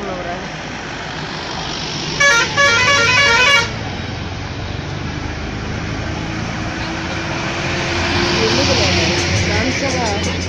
Problem हो रहा। है